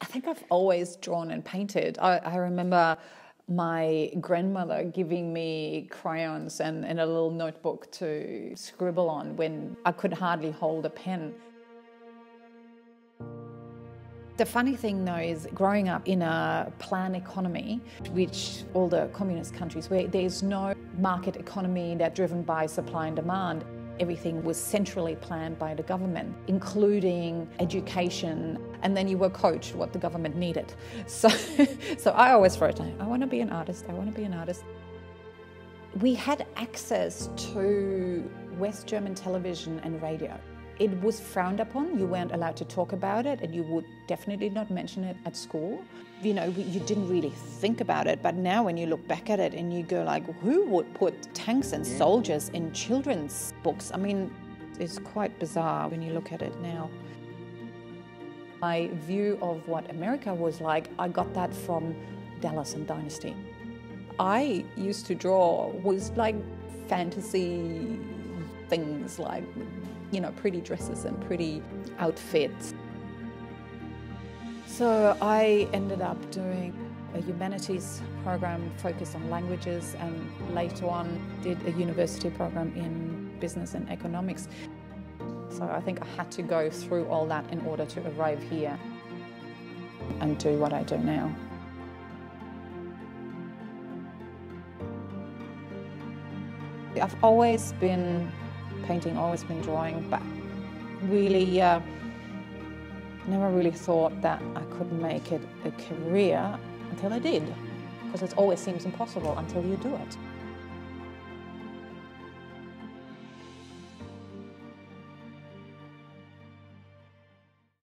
I think I've always drawn and painted. I, I remember my grandmother giving me crayons and, and a little notebook to scribble on when I could hardly hold a pen. The funny thing though is growing up in a plan economy, which all the communist countries where there's no market economy that's driven by supply and demand. Everything was centrally planned by the government, including education, and then you were coached what the government needed. So, so I always wrote, I want to be an artist, I want to be an artist. We had access to West German television and radio it was frowned upon. You weren't allowed to talk about it, and you would definitely not mention it at school. You know, you didn't really think about it, but now when you look back at it and you go like, who would put tanks and soldiers in children's books? I mean, it's quite bizarre when you look at it now. My view of what America was like, I got that from Dallas and Dynasty. I used to draw was like fantasy things like you know, pretty dresses and pretty outfits. So I ended up doing a humanities program focused on languages and later on did a university program in business and economics. So I think I had to go through all that in order to arrive here and do what I do now. I've always been painting, always been drawing, but really uh, never really thought that I could make it a career until I did, because it always seems impossible until you do it.